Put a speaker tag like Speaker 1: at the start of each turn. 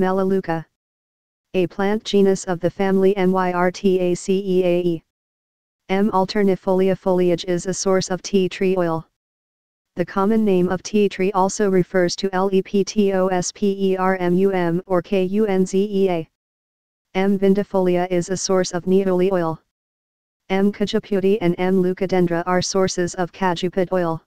Speaker 1: Melaleuca. A plant genus of the family Myrtaceae. M. alternifolia foliage is a source of tea tree oil. The common name of tea tree also refers to Leptospermum or Kunzea. M. viridiflora is a source of niaouli oil. M. cajuputi and M. leucodendra are sources of cajuput oil.